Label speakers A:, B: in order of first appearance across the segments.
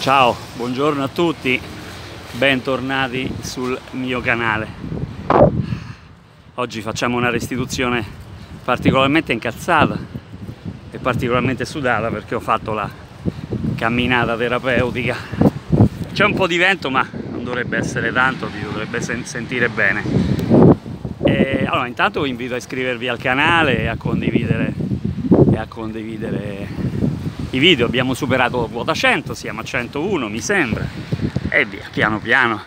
A: Ciao, buongiorno a tutti, bentornati sul mio canale. Oggi facciamo una restituzione particolarmente incazzata e particolarmente sudata perché ho fatto la camminata terapeutica. C'è un po' di vento ma non dovrebbe essere tanto, vi dovrebbe sentire bene. E allora intanto vi invito a iscrivervi al canale e a condividere, e a condividere i video abbiamo superato quota 100 siamo a 101 mi sembra e via piano piano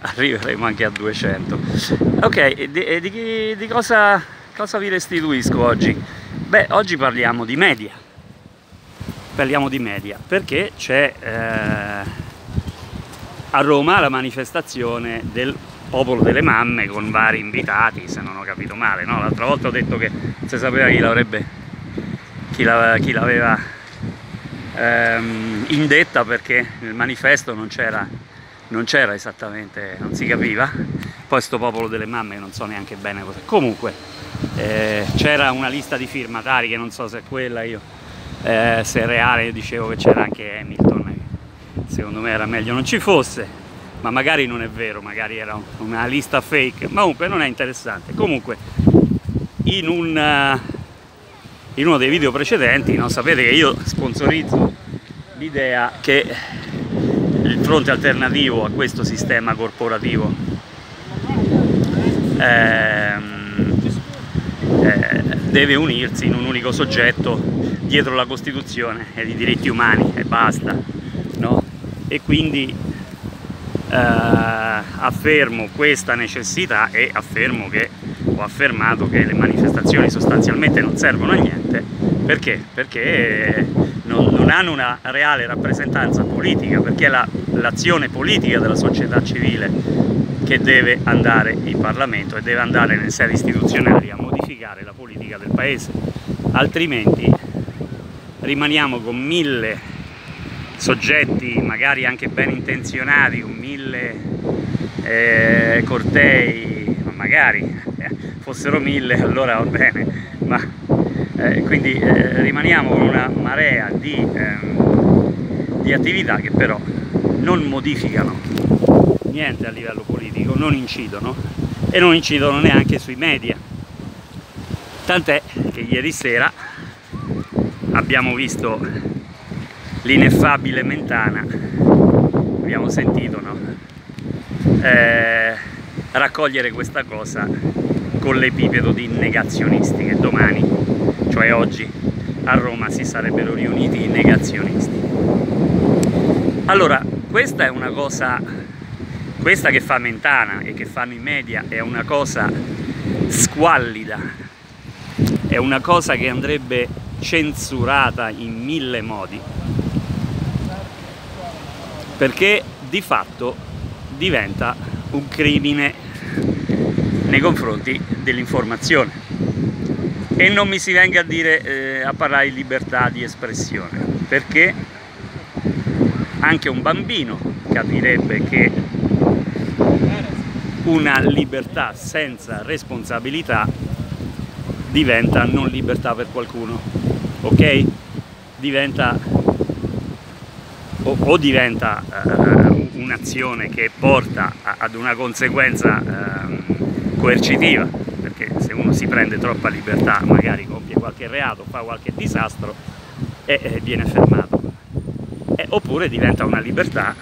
A: arriveremo anche a 200 ok di, di, di cosa, cosa vi restituisco oggi? beh oggi parliamo di media parliamo di media perché c'è eh, a Roma la manifestazione del popolo delle mamme con vari invitati se non ho capito male no? l'altra volta ho detto che si sapeva chi l'avrebbe chi l'aveva ehm, indetta perché nel manifesto non c'era non c'era esattamente, non si capiva. Poi sto popolo delle mamme non so neanche bene cosa. Comunque eh, c'era una lista di firmatari che non so se è quella io eh, se è reale io dicevo che c'era anche Hamilton secondo me era meglio non ci fosse ma magari non è vero magari era una lista fake ma comunque non è interessante. Comunque in un in uno dei video precedenti no? sapete che io sponsorizzo l'idea che il fronte alternativo a questo sistema corporativo ehm, eh, deve unirsi in un unico soggetto dietro la Costituzione e i diritti umani e basta no? e quindi eh, affermo questa necessità e affermo che ho affermato che le manifestazioni sostanzialmente non servono a niente perché? Perché non, non hanno una reale rappresentanza politica, perché è l'azione la, politica della società civile che deve andare in Parlamento e deve andare nelle sedi istituzionali a modificare la politica del Paese, altrimenti rimaniamo con mille soggetti magari anche ben intenzionati, con mille eh, cortei, magari fossero mille allora va bene, ma eh, quindi eh, rimaniamo con una marea di, ehm, di attività che però non modificano niente a livello politico, non incidono e non incidono neanche sui media. Tant'è che ieri sera abbiamo visto l'ineffabile Mentana, abbiamo sentito no? eh, raccogliere questa cosa con l'epipedo di negazionisti che domani, cioè oggi, a Roma si sarebbero riuniti i negazionisti. Allora, questa è una cosa, questa che fa Mentana e che fanno i media è una cosa squallida, è una cosa che andrebbe censurata in mille modi, perché di fatto diventa un crimine nei confronti dell'informazione e non mi si venga a dire eh, a parlare di libertà di espressione perché anche un bambino capirebbe che una libertà senza responsabilità diventa non libertà per qualcuno ok? diventa o, o diventa uh, un'azione che porta a, ad una conseguenza uh, coercitiva, perché se uno si prende troppa libertà, magari compie qualche reato, fa qualche disastro e, viene fermato. E, oppure diventa una libertà,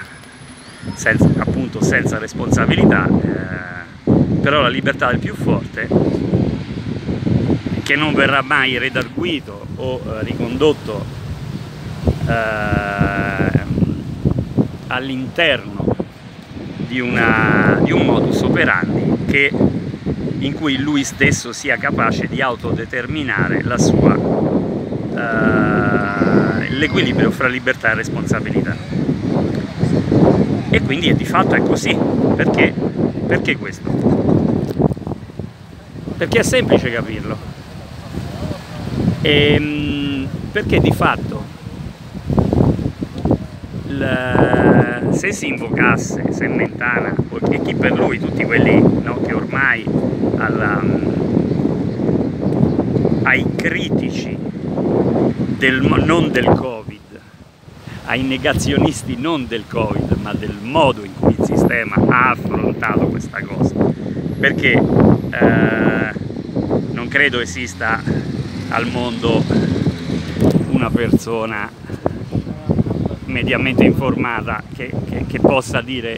A: senza, appunto senza responsabilità, eh, però la libertà del più forte, che non verrà mai redarguito o eh, ricondotto eh, all'interno di, di un modus operandi che in cui lui stesso sia capace di autodeterminare uh, l'equilibrio fra libertà e responsabilità. E quindi di fatto è così. Perché? Perché questo? Perché è semplice capirlo. E, ehm, perché di fatto se si invocasse, se Mentana e chi per lui, tutti quelli no, che ormai alla, ai critici del, non del Covid, ai negazionisti non del Covid, ma del modo in cui il sistema ha affrontato questa cosa. Perché eh, non credo esista al mondo una persona mediamente informata che, che, che possa dire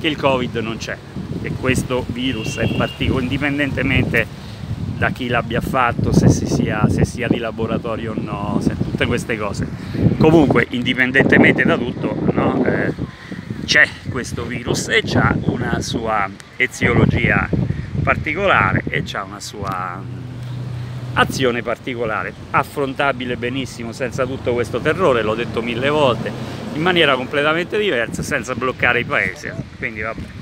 A: che il Covid non c'è, che questo virus è particolare, indipendentemente da chi l'abbia fatto, se, sia, se sia di laboratorio o no, se, tutte queste cose. Comunque, indipendentemente da tutto, no, eh, c'è questo virus e ha una sua eziologia particolare e ha una sua azione particolare, affrontabile benissimo senza tutto questo terrore, l'ho detto mille volte, in maniera completamente diversa, senza bloccare i paesi, quindi vabbè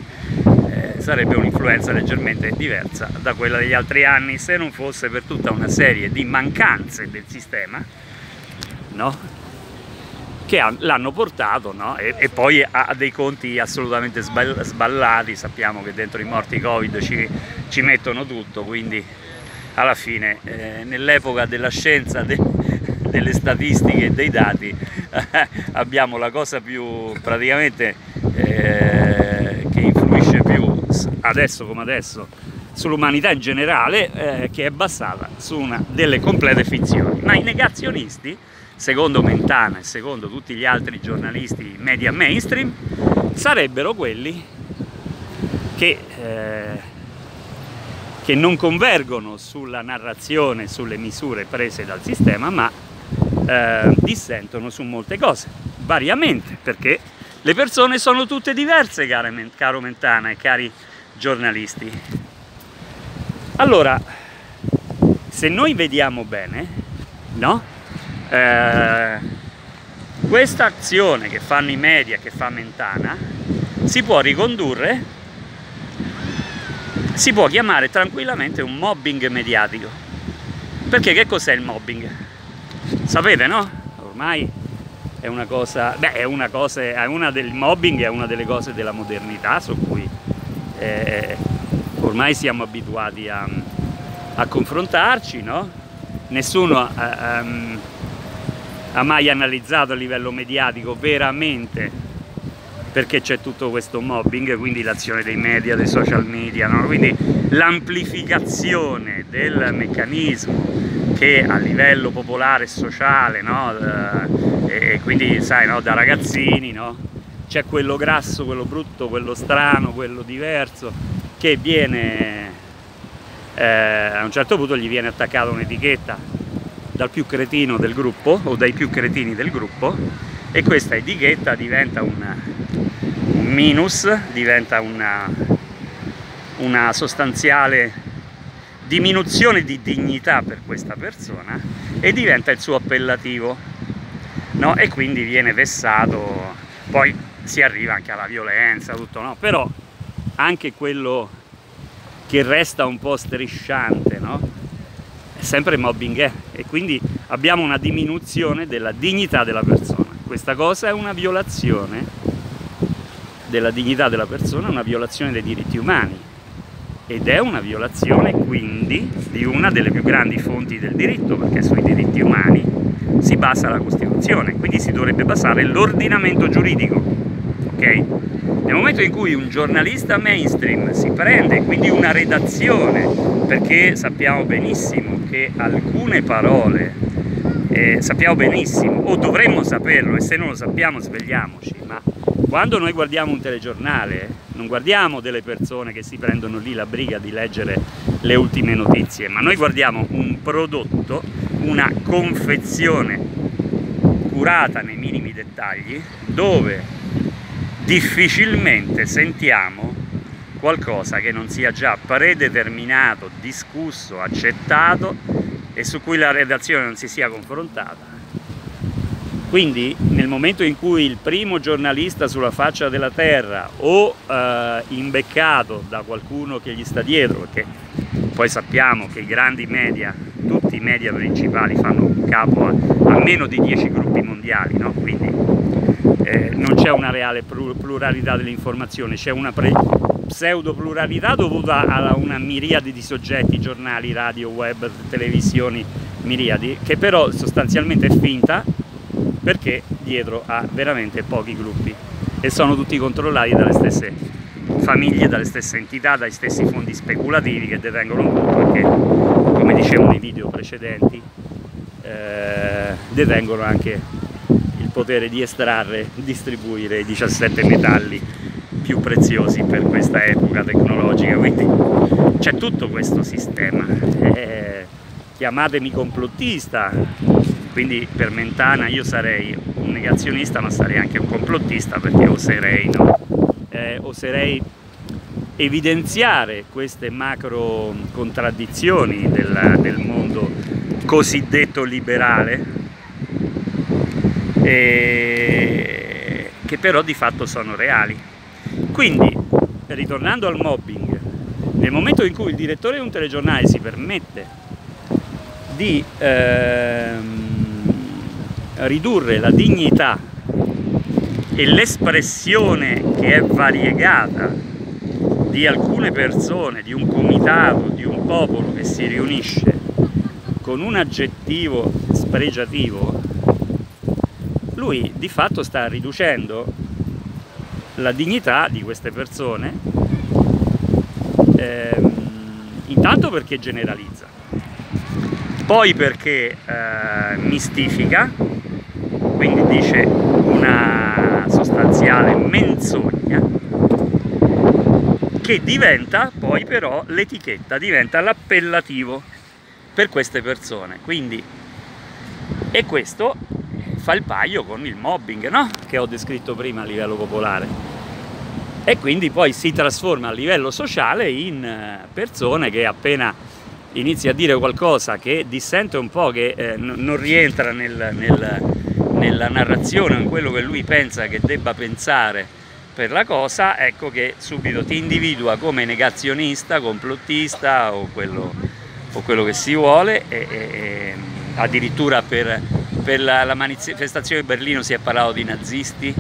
A: sarebbe un'influenza leggermente diversa da quella degli altri anni se non fosse per tutta una serie di mancanze del sistema no? che l'hanno portato no? e, e, poi ha dei conti assolutamente sballati, sappiamo che dentro i morti Covid ci, ci mettono tutto, quindi alla fine eh, nell'epoca della scienza de, delle statistiche e dei dati eh, abbiamo la cosa più praticamente eh, adesso come adesso, sull'umanità in generale, eh, che è basata su una delle complete finzioni. Ma i negazionisti, secondo Mentana e secondo tutti gli altri giornalisti media mainstream, sarebbero quelli che, eh, che non convergono sulla narrazione, sulle misure prese dal sistema, ma eh, dissentono su molte cose, variamente, perché le persone sono tutte diverse, caro Mentana e cari giornalisti. Allora, se noi vediamo bene, no? Eh, questa azione che fanno i media, che fa Mentana, si può ricondurre, si può chiamare tranquillamente un mobbing mediatico. Perché che cos'è il mobbing? Sapete, no? Ormai è una cosa, beh, è una cosa, è una del mobbing è una delle cose della modernità su cui eh, ormai siamo abituati a, a confrontarci, no? nessuno ha, um, ha mai analizzato a livello mediatico veramente perché c'è tutto questo mobbing, quindi l'azione dei media, dei social media, no? quindi l'amplificazione del meccanismo che a livello popolare e sociale, no? Eh, e quindi sai, no? da ragazzini? C'è quello grasso, quello brutto, quello strano, quello diverso, che viene, eh, a un certo punto gli viene attaccata un'etichetta dal più cretino del gruppo o dai più cretini del gruppo e questa etichetta diventa una, un minus, diventa una, una sostanziale diminuzione di dignità per questa persona e diventa il suo appellativo no? e quindi viene vessato poi si arriva anche alla violenza, tutto, no? Però anche quello che resta un po' strisciante, no? È sempre mobbing è eh? e quindi abbiamo una diminuzione della dignità della persona. Questa cosa è una violazione della dignità della persona, una violazione dei diritti umani ed è una violazione quindi di una delle più grandi fonti del diritto, perché sui diritti umani si basa la Costituzione, quindi si dovrebbe basare l'ordinamento giuridico ok? Nel momento in cui un giornalista mainstream si prende quindi una redazione, perché sappiamo benissimo che alcune parole, eh, sappiamo benissimo, o dovremmo saperlo, e se non lo sappiamo svegliamoci, ma quando noi guardiamo un telegiornale non guardiamo delle persone che si prendono lì la briga di leggere le ultime notizie, ma noi guardiamo un prodotto, una confezione curata nei minimi dettagli, dove difficilmente sentiamo qualcosa che non sia già predeterminato, discusso, accettato e su cui la redazione non si sia confrontata. Quindi nel momento in cui il primo giornalista sulla faccia della terra o eh, imbeccato da qualcuno che gli sta dietro, perché poi sappiamo che i grandi media, tutti i media principali fanno capo a, a meno di 10 gruppi mondiali, no? quindi eh, non c'è una reale pluralità dell'informazione, c'è una pseudo pluralità dovuta a una miriade di soggetti, giornali, radio, web, televisioni, miriadi, che però sostanzialmente è finta perché dietro ha veramente pochi gruppi e sono tutti controllati dalle stesse famiglie, dalle stesse entità, dai stessi fondi speculativi che detengono gruppo e che, come dicevo nei video precedenti, eh, detengono anche potere di estrarre distribuire i 17 metalli più preziosi per questa epoca tecnologica. Quindi c'è tutto questo sistema. Eh, chiamatemi complottista, quindi per Mentana io sarei un negazionista ma sarei anche un complottista perché oserei, no? eh, oserei evidenziare queste macro contraddizioni del, del mondo cosiddetto liberale eh, che però di fatto sono reali. Quindi ritornando al mobbing nel momento in cui il direttore di un telegiornale si permette di ehm, ridurre la dignità e l'espressione che è variegata di alcune persone, di un comitato, di un popolo che si riunisce con un aggettivo spregiativo, lui di fatto sta riducendo la dignità di queste persone, ehm, intanto perché generalizza, poi perché eh, mistifica, quindi dice una sostanziale menzogna che diventa poi però l'etichetta, diventa l'appellativo per queste persone. Quindi, e questo fa il paio con il mobbing, no? Che ho descritto prima a livello popolare. E quindi poi si trasforma a livello sociale in eh, persone che appena inizia a dire qualcosa che dissente un po', che eh, non rientra nel, nel, nella narrazione, in quello che lui pensa che debba pensare per la cosa, ecco che subito ti individua come negazionista, complottista o quello, o quello che si vuole e, e addirittura per, per la, la, manifestazione di Berlino si è parlato di nazisti,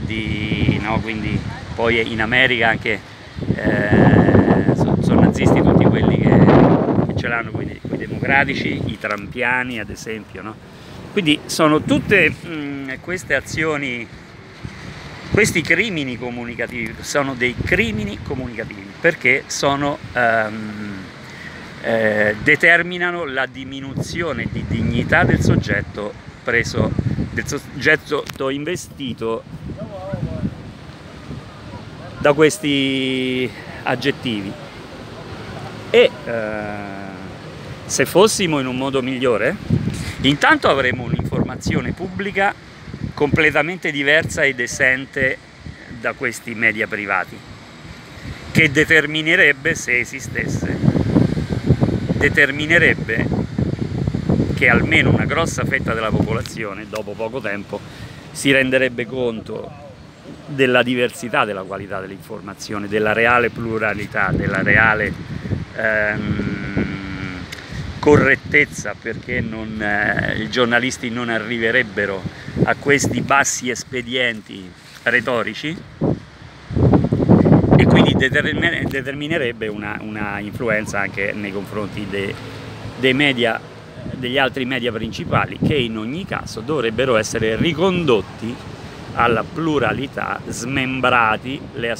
A: di, no, quindi poi in America anche eh, sono, sono nazisti tutti quelli che ce l'hanno con i democratici, i trampiani ad esempio. No? Quindi sono tutte mh, mm, queste azioni, questi crimini comunicativi, sono dei crimini comunicativi perché sono, um, eh, determinano la diminuzione di dignità del soggetto preso, del soggetto investito da questi aggettivi. E eh, se fossimo in un modo migliore, intanto avremo un'informazione pubblica completamente diversa ed esente da questi media privati, che determinerebbe, se esistesse, determinerebbe che almeno una grossa fetta della popolazione, dopo poco tempo, si renderebbe conto della diversità della qualità dell'informazione, della reale pluralità, della reale ehm, correttezza perché non, eh, i giornalisti non arriverebbero a questi bassi espedienti retorici determinerebbe una, una influenza anche nei confronti de, dei media, degli altri media principali che in ogni caso dovrebbero essere ricondotti alla pluralità, smembrati le,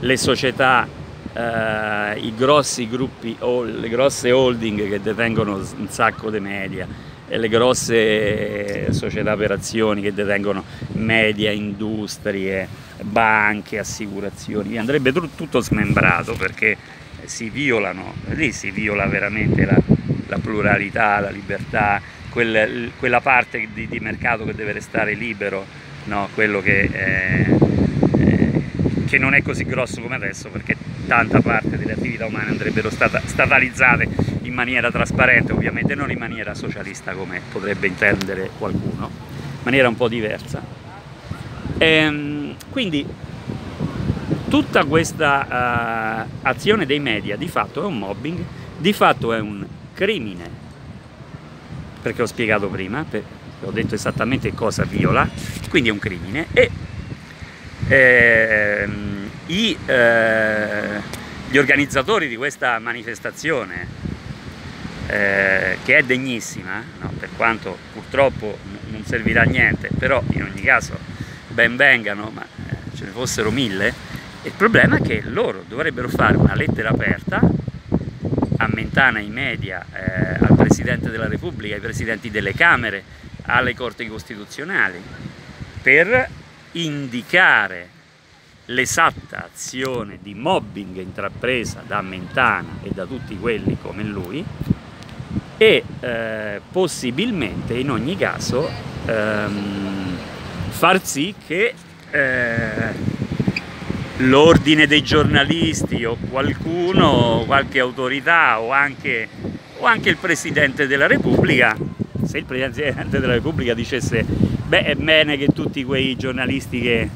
A: le società eh, i grossi gruppi o le grosse holding che detengono un sacco di media e le grosse società per azioni che detengono media, industrie, banche, assicurazioni, andrebbe tutto smembrato perché si violano, lì si viola veramente la, la pluralità, la libertà, quel, quella parte di, di, mercato che deve restare libero, no? quello che, eh, eh, che non è così grosso come adesso perché tanta parte delle attività umane andrebbero stata, statalizzate in maniera trasparente, ovviamente non in maniera socialista come potrebbe intendere qualcuno, in maniera un po' diversa. E, ehm, quindi tutta questa uh, azione dei media di fatto è un mobbing, di fatto è un crimine, perché ho spiegato prima, ho detto esattamente cosa viola, quindi è un crimine e ehm, i, eh, gli organizzatori di questa manifestazione, eh, che è degnissima, no? per quanto purtroppo non servirà a niente, però in ogni caso ben vengano, ma eh, ce ne fossero mille, il problema è che loro dovrebbero fare una lettera aperta a Mentana, ai media, eh, al Presidente della Repubblica, ai Presidenti delle Camere, alle Corti Costituzionali, per indicare l'esatta azione di mobbing intrapresa da Mentana e da tutti quelli come lui e eh, possibilmente in ogni caso ehm, far sì che eh, l'ordine dei giornalisti o qualcuno, qualche autorità o anche, o anche il Presidente della Repubblica, se il Presidente della Repubblica dicesse beh è bene che tutti quei giornalisti che,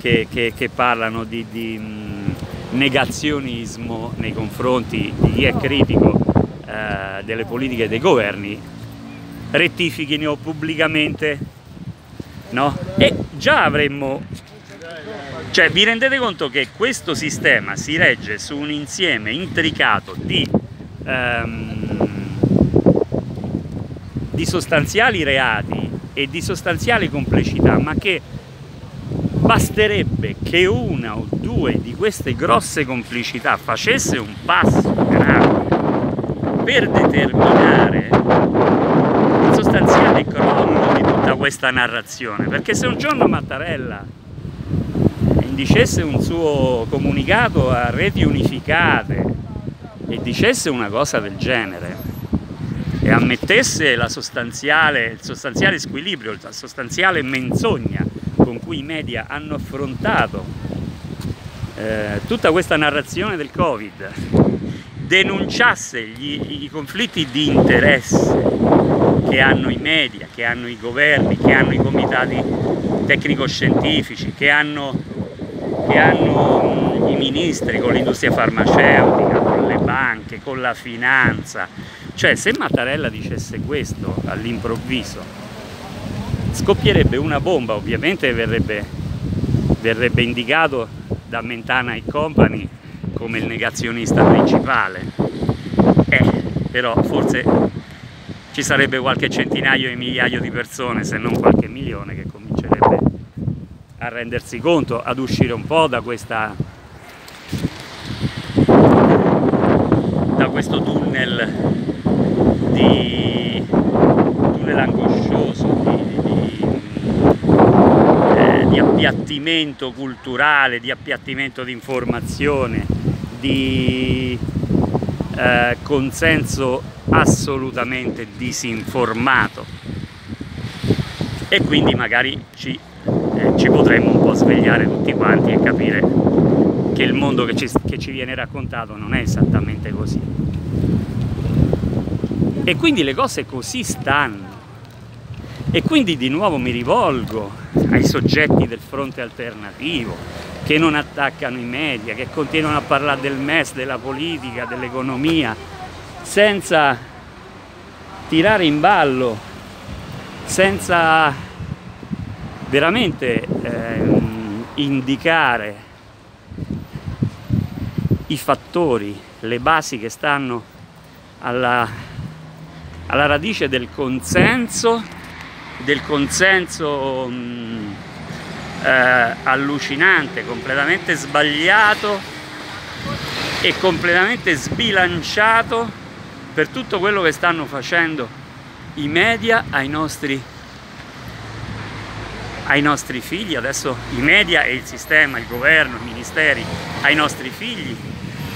A: che, che, che parlano di, di mh, negazionismo nei confronti di chi è critico eh, delle politiche dei governi rettifichino pubblicamente no? e già avremmo cioè, vi rendete conto che questo sistema si regge su un insieme intricato di, um, di sostanziali reati e di sostanziali complicità, ma che basterebbe che una o due di queste grosse complicità facesse un passo per determinare il sostanziale crollo di tutta questa narrazione. Perché se un giorno Mattarella dicesse un suo comunicato a reti unificate e dicesse una cosa del genere e ammettesse sostanziale, il sostanziale squilibrio, la sostanziale menzogna con cui i media hanno affrontato eh, tutta questa narrazione del Covid, denunciasse gli, i conflitti di interesse che hanno i media, che hanno i governi, che hanno i comitati tecnico-scientifici, che hanno che hanno i ministri con l'industria farmaceutica, con le banche, con la finanza. Cioè se Mattarella dicesse questo all'improvviso scoppierebbe una bomba, ovviamente verrebbe, verrebbe indicato da Mentana e Company come il negazionista principale. Eh, però forse ci sarebbe qualche centinaio di migliaio di persone, se non qualche milione, che comincerebbe a rendersi conto, ad uscire un po' da questa da questo tunnel di tunnel angoscioso di, di, eh, di appiattimento culturale, di appiattimento di informazione, di eh, consenso assolutamente disinformato e quindi magari ci ci potremmo un po' svegliare tutti quanti e capire che il mondo che ci, che ci viene raccontato non è esattamente così. E quindi le cose così stanno. E quindi di nuovo mi rivolgo ai soggetti del fronte alternativo che non attaccano i media, che continuano a parlare del MES, della politica, dell'economia, senza tirare in ballo, senza veramente ehm, indicare i fattori, le basi che stanno alla, alla radice del consenso, del consenso mh, eh, allucinante, completamente sbagliato e completamente sbilanciato per tutto quello che stanno facendo i media ai nostri ai nostri figli, adesso i media e il sistema, il governo, i ministeri, ai nostri figli,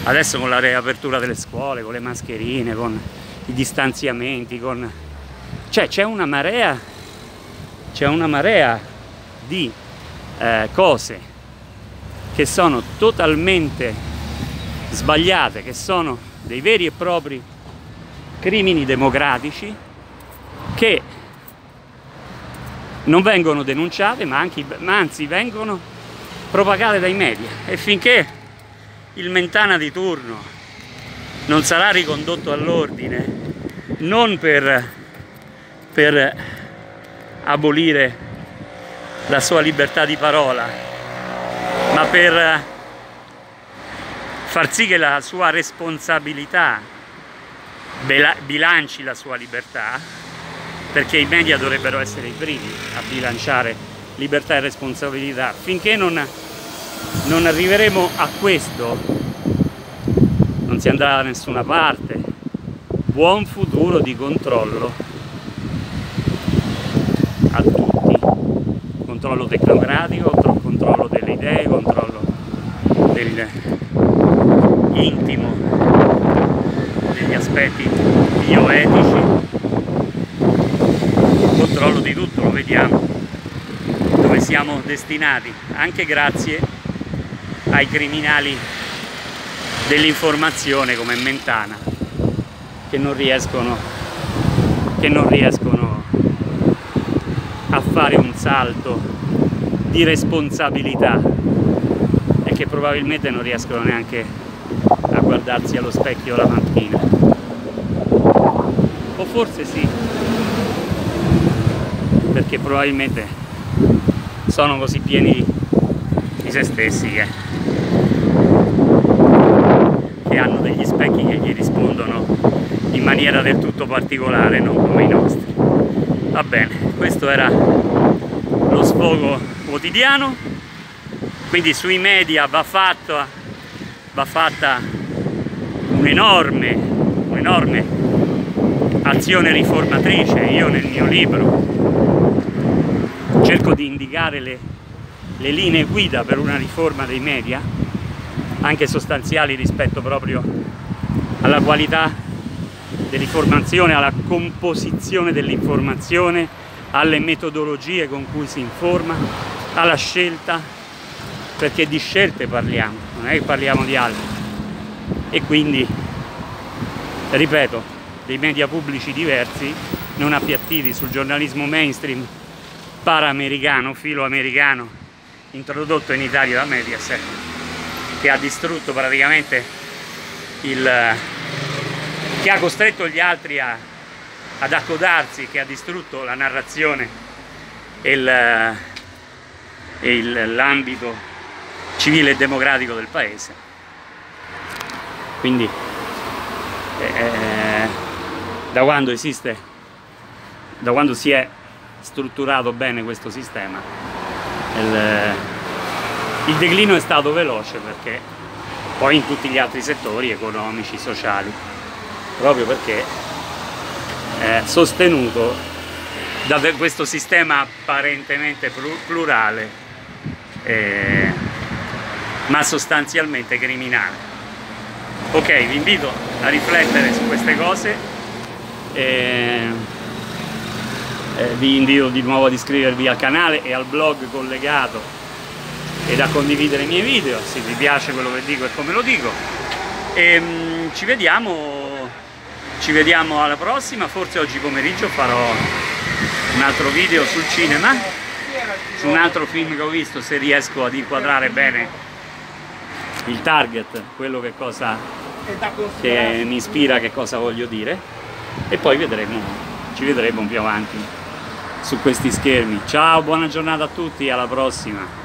A: adesso con la riapertura delle scuole, con le mascherine, con i distanziamenti, con... cioè c'è una marea, c'è una marea di eh, cose che sono totalmente sbagliate, che sono dei veri e propri crimini democratici che non vengono denunciate ma, anche, ma anzi vengono propagate dai media. E finché il Mentana di turno non sarà ricondotto all'ordine non per, per abolire la sua libertà di parola ma per far sì che la sua responsabilità bilanci la sua libertà, perché i media dovrebbero essere i primi a bilanciare libertà e responsabilità. Finché non, non arriveremo a questo, non si andrà da nessuna parte. Buon futuro di controllo a tutti. Controllo tecnocratico, controllo delle idee, controllo del intimo degli aspetti bioetici. Controllo di tutto lo vediamo dove siamo destinati anche grazie ai criminali dell'informazione come Mentana che non riescono che non riescono a fare un salto di responsabilità e che probabilmente non riescono neanche a guardarsi allo specchio la mattina. O forse sì. Perché probabilmente sono così pieni di se stessi che, che hanno degli specchi che gli rispondono in maniera del tutto particolare, non come i nostri. Va bene, questo era lo sfogo quotidiano, quindi sui media va, fatto, va fatta un'enorme, un'enorme azione riformatrice. Io nel mio libro cerco di indicare le, le linee guida per una riforma dei media, anche sostanziali rispetto proprio alla qualità dell'informazione, alla composizione dell'informazione, alle metodologie con cui si informa, alla scelta, perché di scelte parliamo, non è che parliamo di altro. E quindi, ripeto, dei media pubblici diversi, non appiattiti sul giornalismo mainstream para-americano, filo-americano, introdotto in Italia da Mediaset, che ha distrutto praticamente il... che ha costretto gli altri a, ad accodarsi, che ha distrutto la narrazione e l'ambito civile e democratico del paese. Quindi eh, da quando esiste, da quando si è strutturato bene questo sistema, il, il declino è stato veloce perché poi in tutti gli altri settori economici, sociali, proprio perché è sostenuto da questo sistema apparentemente plurale eh, ma sostanzialmente criminale. Ok, vi invito a riflettere su queste cose e eh, vi invito di nuovo ad iscrivervi al canale e al blog collegato ed a condividere i miei video se vi piace quello che dico e come lo dico e mh, mm, ci vediamo ci vediamo alla prossima forse oggi pomeriggio farò un altro video sul cinema su un altro film che ho visto se riesco ad inquadrare bene il target quello che cosa che mi ispira che cosa voglio dire e poi vedremo ci vedremo più avanti su questi schermi. Ciao, buona giornata a tutti, alla prossima!